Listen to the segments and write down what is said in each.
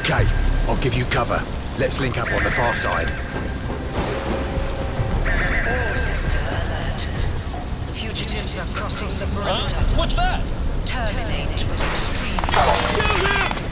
Okay, I'll give you cover. Let's link up on the far side. All sector alerted. Fugitives are crossing the perimeter. What's that? Terminate with extreme Oh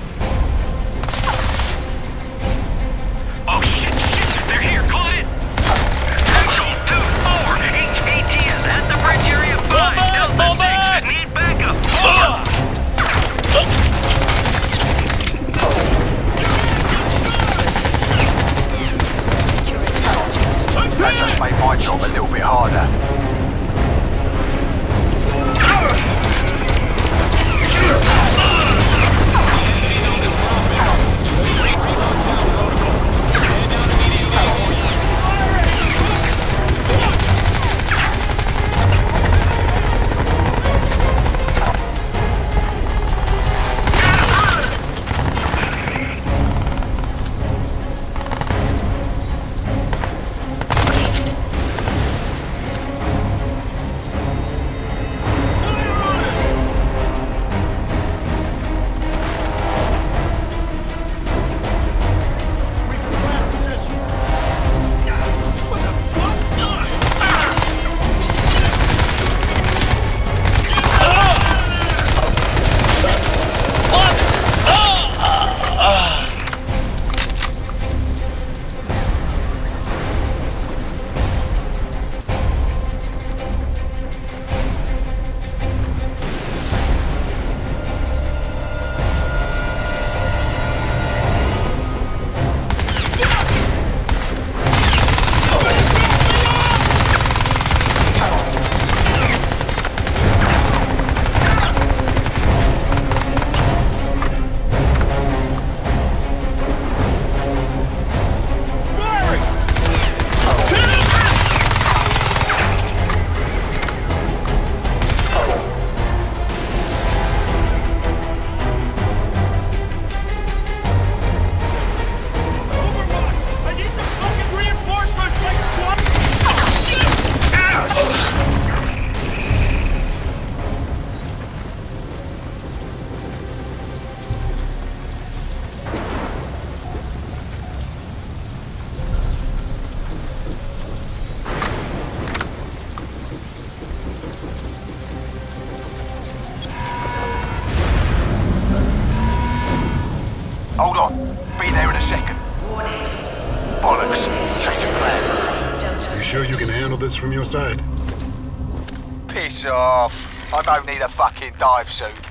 sure you can handle this from your side? Piss off. I don't need a fucking dive suit.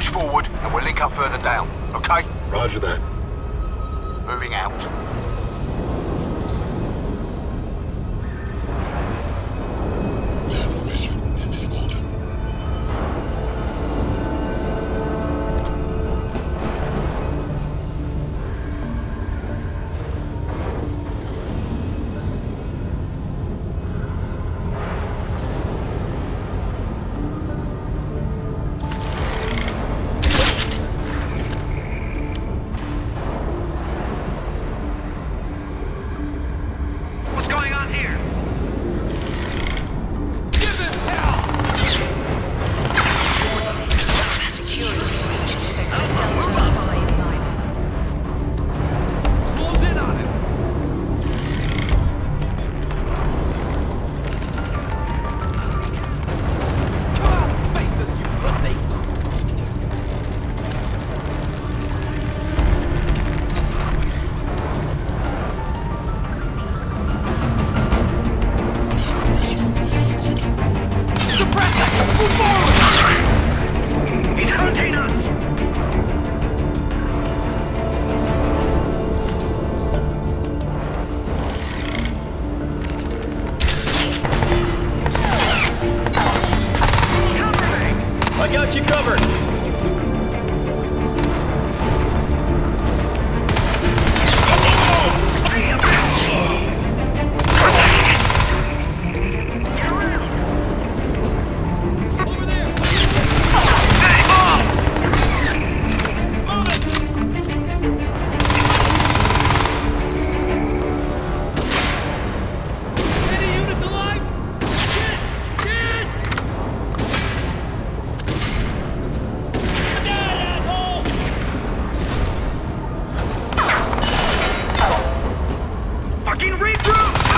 Push forward and we'll link up further down, okay? Roger that. Moving out. fucking regroup!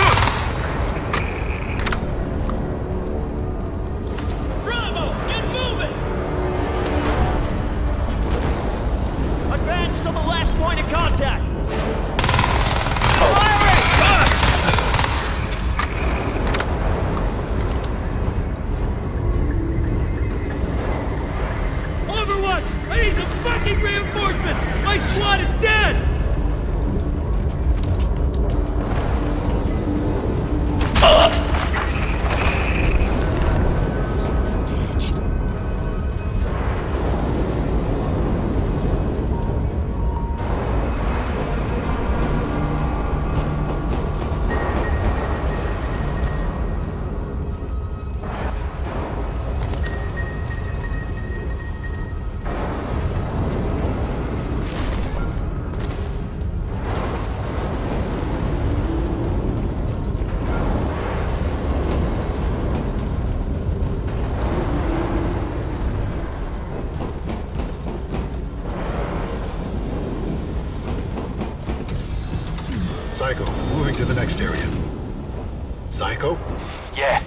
Psycho. Moving to the next area. Psycho? Yeah,